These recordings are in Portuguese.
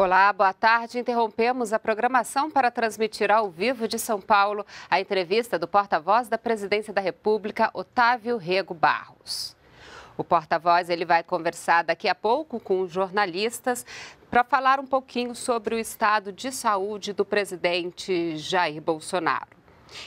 Olá, boa tarde. Interrompemos a programação para transmitir ao vivo de São Paulo a entrevista do porta-voz da Presidência da República, Otávio Rego Barros. O porta-voz ele vai conversar daqui a pouco com jornalistas para falar um pouquinho sobre o estado de saúde do presidente Jair Bolsonaro.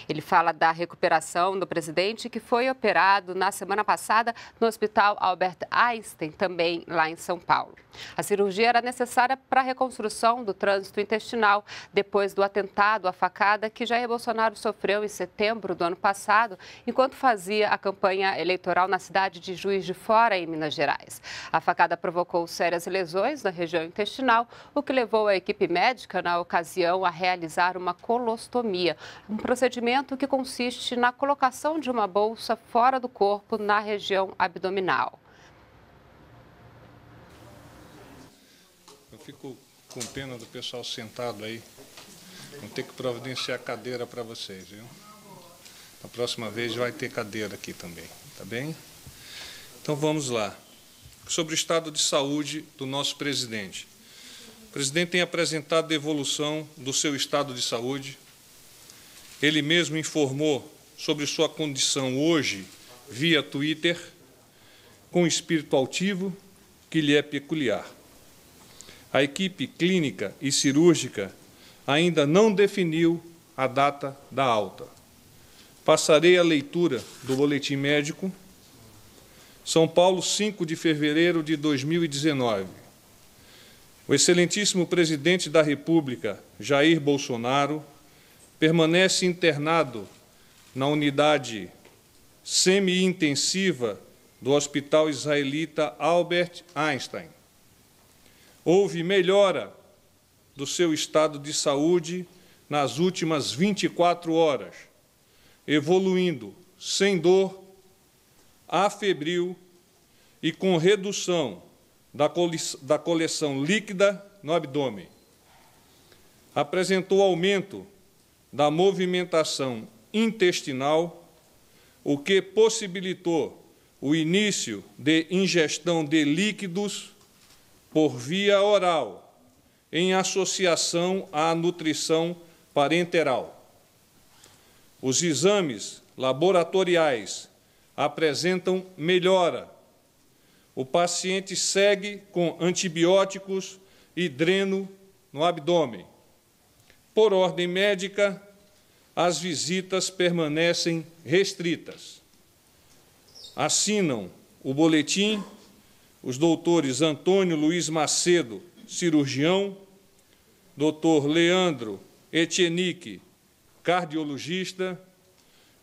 Ele fala da recuperação do presidente que foi operado na semana passada no Hospital Albert Einstein, também lá em São Paulo. A cirurgia era necessária para a reconstrução do trânsito intestinal depois do atentado à facada que Jair Bolsonaro sofreu em setembro do ano passado, enquanto fazia a campanha eleitoral na cidade de Juiz de Fora, em Minas Gerais. A facada provocou sérias lesões na região intestinal, o que levou a equipe médica, na ocasião, a realizar uma colostomia, um procedimento que consiste na colocação de uma bolsa fora do corpo na região abdominal. fico com pena do pessoal sentado aí. Vou ter que providenciar cadeira para vocês, viu? Na próxima vez vai ter cadeira aqui também, tá bem? Então vamos lá. Sobre o estado de saúde do nosso presidente. O presidente tem apresentado evolução do seu estado de saúde. Ele mesmo informou sobre sua condição hoje via Twitter, com espírito altivo que lhe é peculiar. A equipe clínica e cirúrgica ainda não definiu a data da alta. Passarei a leitura do boletim médico. São Paulo, 5 de fevereiro de 2019. O excelentíssimo presidente da República, Jair Bolsonaro, permanece internado na unidade semi-intensiva do Hospital Israelita Albert Einstein houve melhora do seu estado de saúde nas últimas 24 horas, evoluindo sem dor, afebril e com redução da coleção líquida no abdômen. Apresentou aumento da movimentação intestinal, o que possibilitou o início de ingestão de líquidos por via oral, em associação à nutrição parenteral. Os exames laboratoriais apresentam melhora. O paciente segue com antibióticos e dreno no abdômen. Por ordem médica, as visitas permanecem restritas. Assinam o boletim os doutores Antônio Luiz Macedo, cirurgião, doutor Leandro Etienique, cardiologista,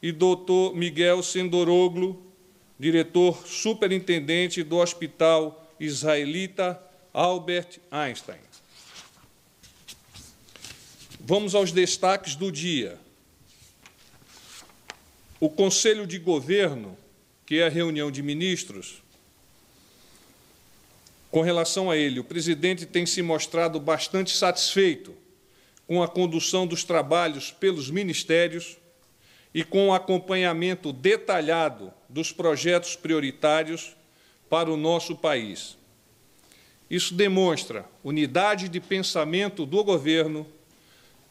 e doutor Miguel Sendoroglu, diretor superintendente do Hospital Israelita Albert Einstein. Vamos aos destaques do dia. O Conselho de Governo, que é a reunião de ministros, com relação a ele, o presidente tem se mostrado bastante satisfeito com a condução dos trabalhos pelos ministérios e com o acompanhamento detalhado dos projetos prioritários para o nosso país. Isso demonstra unidade de pensamento do governo,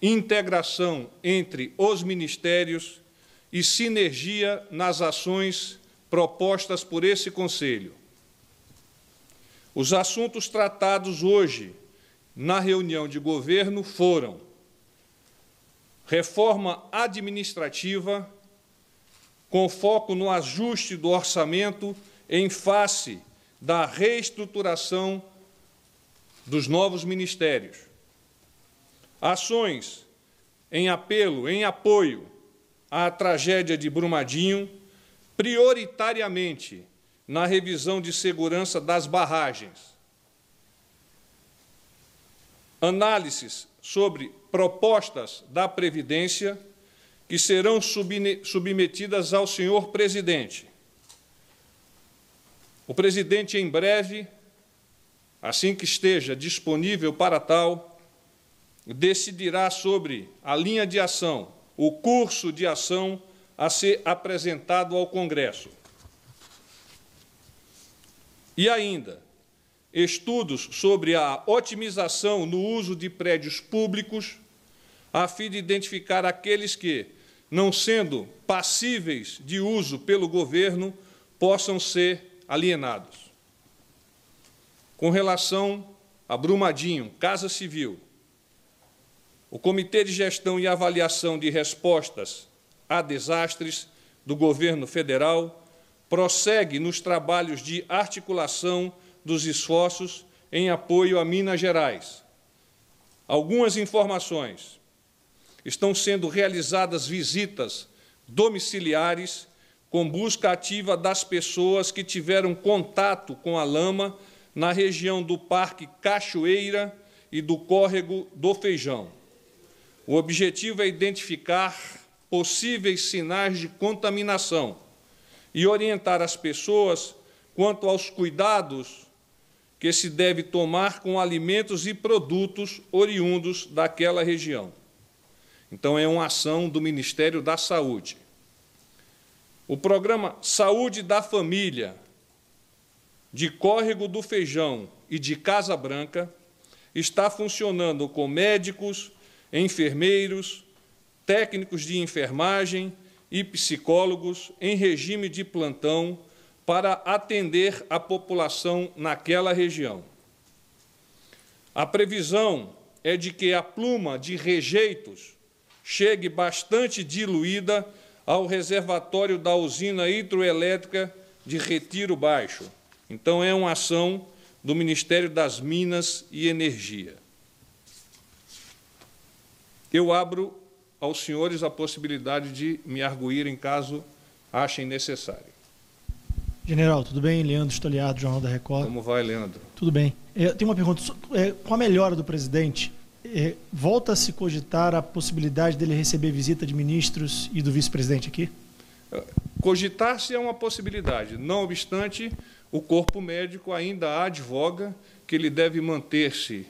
integração entre os ministérios e sinergia nas ações propostas por esse Conselho. Os assuntos tratados hoje na reunião de governo foram reforma administrativa, com foco no ajuste do orçamento em face da reestruturação dos novos ministérios. Ações em apelo, em apoio à tragédia de Brumadinho, prioritariamente na revisão de segurança das barragens. Análises sobre propostas da Previdência que serão submetidas ao senhor presidente. O presidente, em breve, assim que esteja disponível para tal, decidirá sobre a linha de ação, o curso de ação a ser apresentado ao Congresso. E ainda, estudos sobre a otimização no uso de prédios públicos, a fim de identificar aqueles que, não sendo passíveis de uso pelo governo, possam ser alienados. Com relação a Brumadinho, Casa Civil, o Comitê de Gestão e Avaliação de Respostas a Desastres do Governo Federal prossegue nos trabalhos de articulação dos esforços em apoio a Minas Gerais. Algumas informações. Estão sendo realizadas visitas domiciliares com busca ativa das pessoas que tiveram contato com a lama na região do Parque Cachoeira e do Córrego do Feijão. O objetivo é identificar possíveis sinais de contaminação e orientar as pessoas quanto aos cuidados que se deve tomar com alimentos e produtos oriundos daquela região. Então, é uma ação do Ministério da Saúde. O programa Saúde da Família, de Córrego do Feijão e de Casa Branca, está funcionando com médicos, enfermeiros, técnicos de enfermagem e psicólogos em regime de plantão para atender a população naquela região. A previsão é de que a pluma de rejeitos chegue bastante diluída ao reservatório da usina hidroelétrica de Retiro Baixo. Então, é uma ação do Ministério das Minas e Energia eu abro aos senhores a possibilidade de me arguírem caso achem necessário. General, tudo bem? Leandro Estoliado, Jornal da Record. Como vai, Leandro? Tudo bem. É, tem uma pergunta. É, com a melhora do presidente, é, volta a se cogitar a possibilidade dele receber visita de ministros e do vice-presidente aqui? Cogitar-se é uma possibilidade. Não obstante, o corpo médico ainda advoga que ele deve manter-se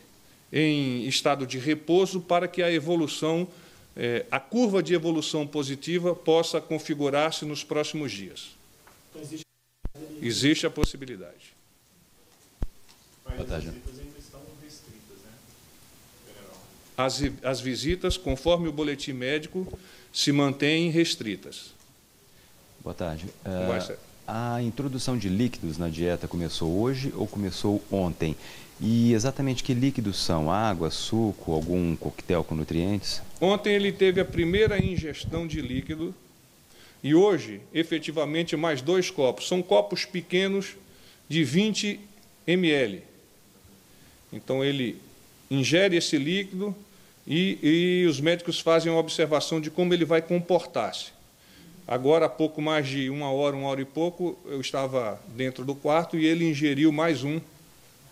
em estado de repouso para que a evolução, eh, a curva de evolução positiva possa configurar-se nos próximos dias. Então, existe... existe a possibilidade. As ainda estão restritas, né? As, as visitas, conforme o boletim médico, se mantêm restritas. Boa tarde. Uh, a introdução de líquidos na dieta começou hoje ou começou ontem? E exatamente que líquidos são? Água, suco, algum coquetel com nutrientes? Ontem ele teve a primeira ingestão de líquido e hoje, efetivamente, mais dois copos. São copos pequenos de 20 ml. Então ele ingere esse líquido e, e os médicos fazem uma observação de como ele vai comportar-se. Agora, há pouco mais de uma hora, uma hora e pouco, eu estava dentro do quarto e ele ingeriu mais um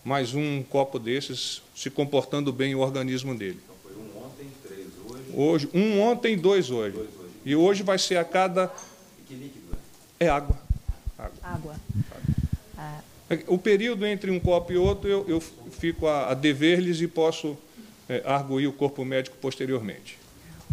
mais um copo desses, se comportando bem o organismo dele. Então foi um ontem, três hoje? hoje um ontem, dois hoje. dois hoje. E hoje vai ser a cada. E que líquido é? É água. Água. água. Ah. O período entre um copo e outro eu, eu fico a, a dever-lhes e posso é, arguir o corpo médico posteriormente.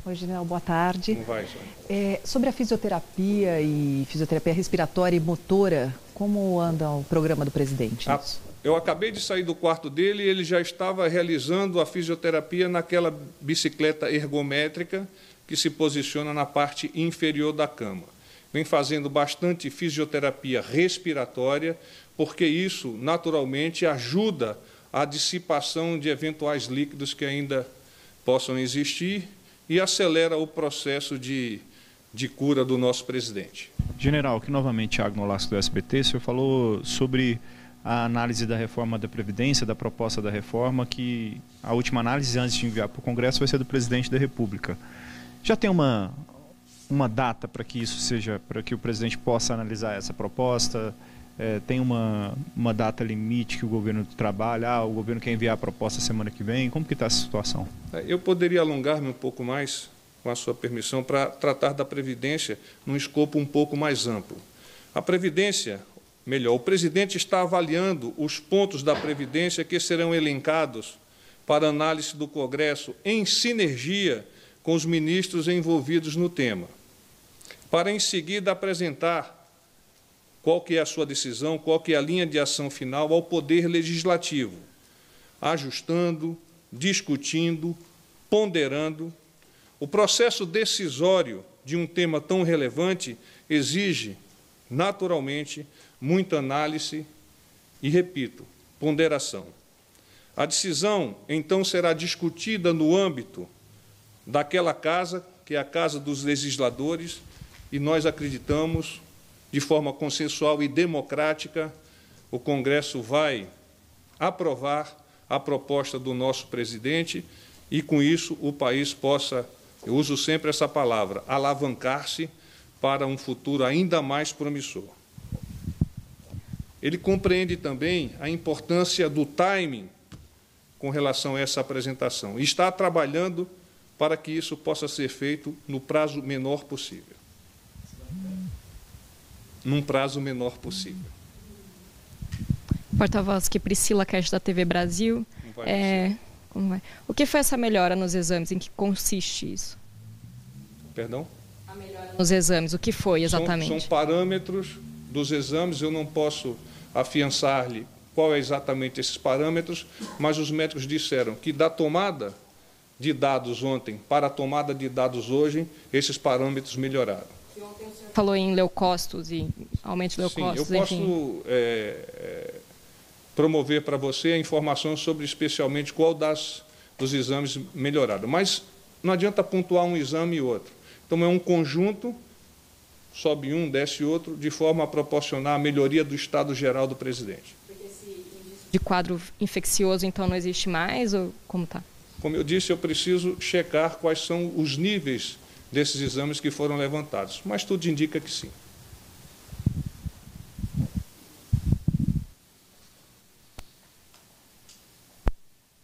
Oi, General, boa tarde. Como vai, é, Sobre a fisioterapia e fisioterapia respiratória e motora, como anda o programa do presidente? A, eu acabei de sair do quarto dele e ele já estava realizando a fisioterapia naquela bicicleta ergométrica que se posiciona na parte inferior da cama. Vem fazendo bastante fisioterapia respiratória, porque isso, naturalmente, ajuda a dissipação de eventuais líquidos que ainda possam existir e acelera o processo de, de cura do nosso presidente. General, que novamente Thiago Nolasco do SBT, o senhor falou sobre a análise da reforma da Previdência, da proposta da reforma, que a última análise antes de enviar para o Congresso vai ser do presidente da República. Já tem uma, uma data para que isso seja, para que o presidente possa analisar essa proposta? É, tem uma, uma data limite que o governo trabalha? Ah, o governo quer enviar a proposta semana que vem? Como que está essa situação? É, eu poderia alongar-me um pouco mais, com a sua permissão, para tratar da Previdência num escopo um pouco mais amplo. A Previdência, melhor, o presidente está avaliando os pontos da Previdência que serão elencados para análise do Congresso em sinergia com os ministros envolvidos no tema, para em seguida apresentar qual que é a sua decisão, qual que é a linha de ação final ao poder legislativo, ajustando, discutindo, ponderando. O processo decisório de um tema tão relevante exige, naturalmente, muita análise e, repito, ponderação. A decisão, então, será discutida no âmbito daquela casa, que é a Casa dos Legisladores, e nós acreditamos, de forma consensual e democrática, o Congresso vai aprovar a proposta do nosso presidente e, com isso, o país possa, eu uso sempre essa palavra, alavancar-se para um futuro ainda mais promissor. Ele compreende também a importância do timing com relação a essa apresentação e está trabalhando para que isso possa ser feito no prazo menor possível. Num prazo menor possível. Porta-voz que Priscila Cash da TV Brasil. É, como vai? O que foi essa melhora nos exames? Em que consiste isso? Perdão? A melhora nos exames, o que foi exatamente? São, são parâmetros dos exames, eu não posso afiançar-lhe qual é exatamente esses parâmetros, mas os médicos disseram que da tomada de dados ontem para a tomada de dados hoje, esses parâmetros melhoraram. Falou em leucócitos e aumento de leucócitos, Sim, eu posso é, é, promover para você a informação sobre especialmente qual das, dos exames melhoraram. Mas não adianta pontuar um exame e outro. Então é um conjunto, sobe um, desce outro, de forma a proporcionar a melhoria do estado geral do presidente. De quadro infeccioso, então, não existe mais? Ou como está? Como eu disse, eu preciso checar quais são os níveis desses exames que foram levantados, mas tudo indica que sim.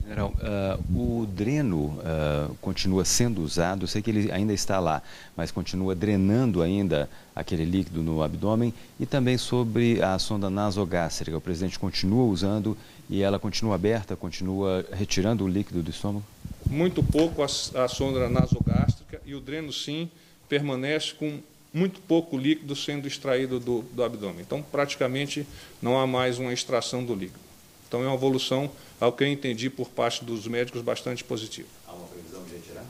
General, uh, o dreno uh, continua sendo usado, sei que ele ainda está lá, mas continua drenando ainda aquele líquido no abdômen e também sobre a sonda nasogástrica, o presidente continua usando e ela continua aberta, continua retirando o líquido do estômago? Muito pouco a, a sonda nasogástrica e o dreno sim permanece com muito pouco líquido sendo extraído do, do abdômen. Então, praticamente não há mais uma extração do líquido. Então, é uma evolução, ao que eu entendi por parte dos médicos, bastante positiva. Há uma previsão de retirar?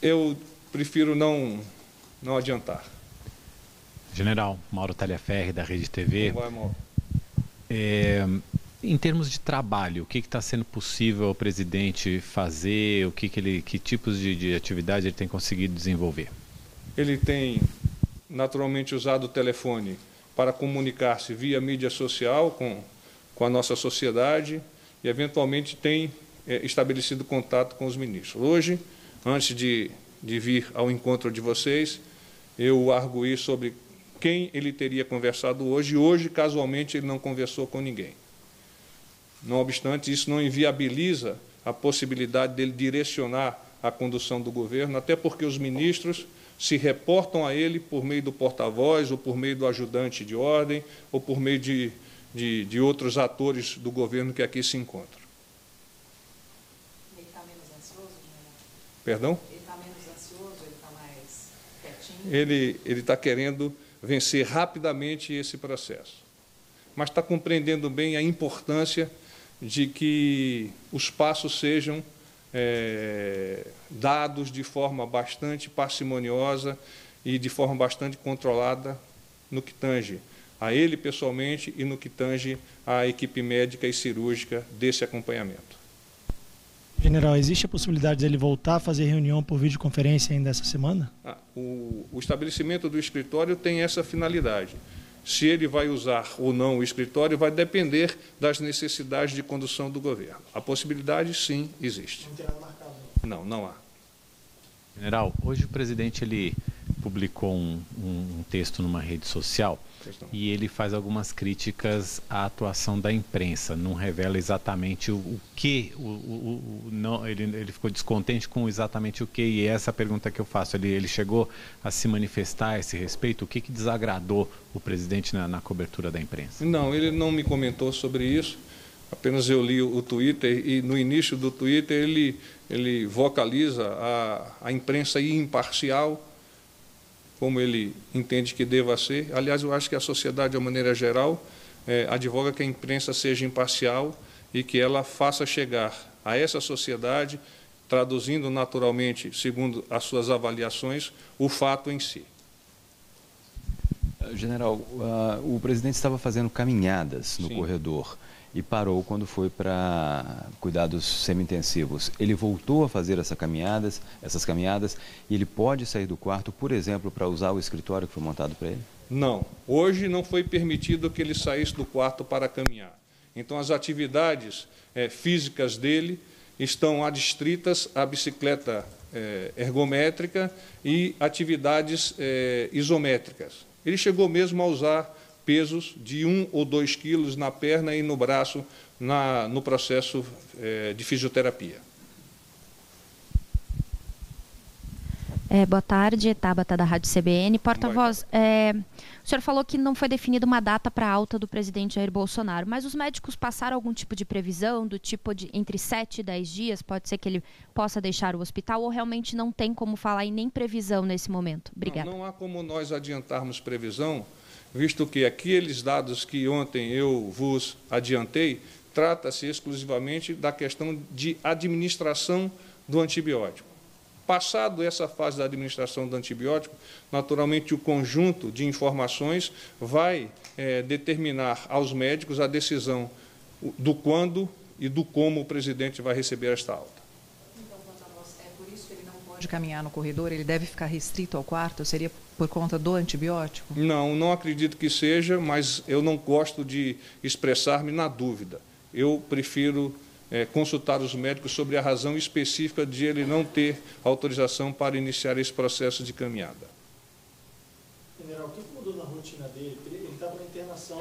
Eu prefiro não, não adiantar. General Mauro Talhaferri, da Rede TV. Vai, Mauro. É, em termos de trabalho, o que está sendo possível ao presidente fazer? O que, que, ele, que tipos de, de atividade ele tem conseguido desenvolver? Ele tem naturalmente usado o telefone para comunicar-se via mídia social com, com a nossa sociedade e, eventualmente, tem é, estabelecido contato com os ministros. Hoje, antes de, de vir ao encontro de vocês, eu arguí sobre quem ele teria conversado hoje, e hoje, casualmente, ele não conversou com ninguém. Não obstante, isso não inviabiliza a possibilidade dele direcionar a condução do governo, até porque os ministros se reportam a ele por meio do porta-voz, ou por meio do ajudante de ordem, ou por meio de, de, de outros atores do governo que aqui se encontram. Ele está menos ansioso, general? Perdão? Ele está menos ansioso, ele está mais quietinho? Ele está querendo vencer rapidamente esse processo. Mas está compreendendo bem a importância de que os passos sejam é, dados de forma bastante parcimoniosa e de forma bastante controlada no que tange a ele pessoalmente e no que tange à equipe médica e cirúrgica desse acompanhamento. General, existe a possibilidade dele voltar a fazer reunião por videoconferência ainda essa semana? Ah, o, o estabelecimento do escritório tem essa finalidade. Se ele vai usar ou não o escritório vai depender das necessidades de condução do governo. A possibilidade, sim, existe. Não tem nada marcado. Não, não há. General, hoje o presidente ele publicou um, um, um texto numa rede social e ele faz algumas críticas à atuação da imprensa. Não revela exatamente o, o que, o, o, o, não, ele, ele ficou descontente com exatamente o que. E essa é a pergunta que eu faço. Ele, ele chegou a se manifestar a esse respeito? O que, que desagradou o presidente na, na cobertura da imprensa? Não, ele não me comentou sobre isso. Apenas eu li o Twitter e no início do Twitter ele, ele vocaliza a, a imprensa imparcial como ele entende que deva ser. Aliás, eu acho que a sociedade, de uma maneira geral, é, advoga que a imprensa seja imparcial e que ela faça chegar a essa sociedade, traduzindo naturalmente, segundo as suas avaliações, o fato em si. General, uh, o presidente estava fazendo caminhadas no Sim. corredor e parou quando foi para cuidados semi-intensivos. Ele voltou a fazer essa caminhadas, essas caminhadas e ele pode sair do quarto, por exemplo, para usar o escritório que foi montado para ele? Não. Hoje não foi permitido que ele saísse do quarto para caminhar. Então, as atividades é, físicas dele estão adstritas à bicicleta é, ergométrica e atividades é, isométricas. Ele chegou mesmo a usar pesos de um ou dois quilos na perna e no braço na, no processo é, de fisioterapia. É, boa tarde, Tabata da Rádio CBN. Porta-voz, é, o senhor falou que não foi definida uma data para a alta do presidente Jair Bolsonaro, mas os médicos passaram algum tipo de previsão, do tipo de entre 7 e 10 dias? Pode ser que ele possa deixar o hospital ou realmente não tem como falar em nem previsão nesse momento? Obrigada. Não, não há como nós adiantarmos previsão, visto que aqueles dados que ontem eu vos adiantei, trata-se exclusivamente da questão de administração do antibiótico. Passado essa fase da administração do antibiótico, naturalmente o conjunto de informações vai é, determinar aos médicos a decisão do quando e do como o presidente vai receber esta alta. Então, é por isso que ele não pode caminhar no corredor, ele deve ficar restrito ao quarto? Seria por conta do antibiótico? Não, não acredito que seja, mas eu não gosto de expressar-me na dúvida. Eu prefiro é, consultar os médicos sobre a razão específica de ele não ter autorização para iniciar esse processo de caminhada. General, o que mudou na rotina dele? Ele estava na internação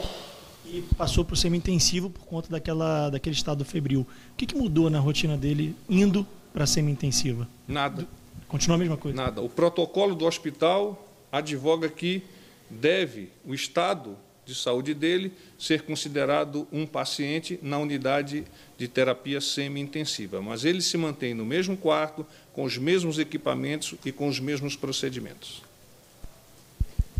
e passou para o semi-intensivo por conta daquela, daquele estado febril. O que, que mudou na rotina dele indo para a semi-intensiva? Nada. Continua a mesma coisa? Nada. O protocolo do hospital advoga que deve o estado de saúde dele ser considerado um paciente na unidade de terapia semi-intensiva, mas ele se mantém no mesmo quarto, com os mesmos equipamentos e com os mesmos procedimentos.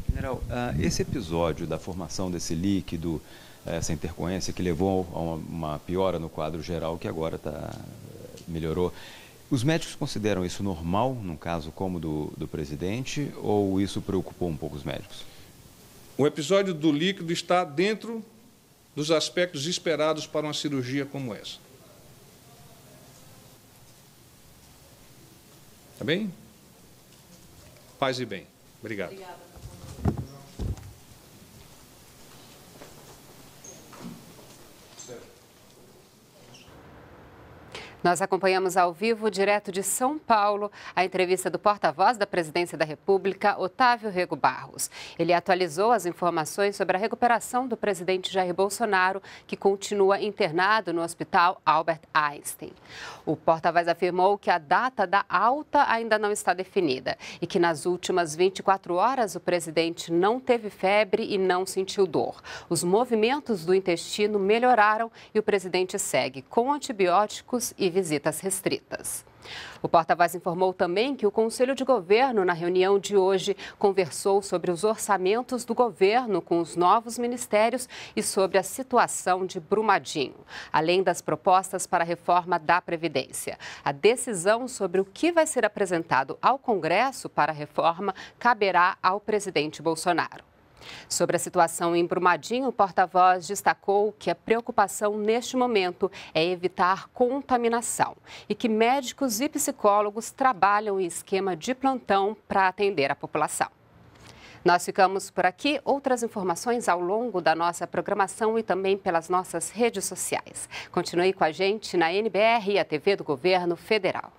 General, ah, esse episódio da formação desse líquido, essa intercorrência que levou a uma piora no quadro geral, que agora tá, melhorou, os médicos consideram isso normal, num caso como do, do presidente, ou isso preocupou um pouco os médicos? O episódio do líquido está dentro dos aspectos esperados para uma cirurgia como essa. Tá bem? Paz e bem. Obrigado. Obrigada. Nós acompanhamos ao vivo, direto de São Paulo, a entrevista do porta-voz da Presidência da República, Otávio Rego Barros. Ele atualizou as informações sobre a recuperação do presidente Jair Bolsonaro, que continua internado no Hospital Albert Einstein. O porta-voz afirmou que a data da alta ainda não está definida e que nas últimas 24 horas o presidente não teve febre e não sentiu dor. Os movimentos do intestino melhoraram e o presidente segue com antibióticos e visitas restritas. O porta-voz informou também que o Conselho de Governo, na reunião de hoje, conversou sobre os orçamentos do governo com os novos ministérios e sobre a situação de Brumadinho, além das propostas para a reforma da Previdência. A decisão sobre o que vai ser apresentado ao Congresso para a reforma caberá ao presidente Bolsonaro. Sobre a situação em Brumadinho, o porta-voz destacou que a preocupação neste momento é evitar contaminação e que médicos e psicólogos trabalham em esquema de plantão para atender a população. Nós ficamos por aqui. Outras informações ao longo da nossa programação e também pelas nossas redes sociais. Continue com a gente na NBR e a TV do Governo Federal.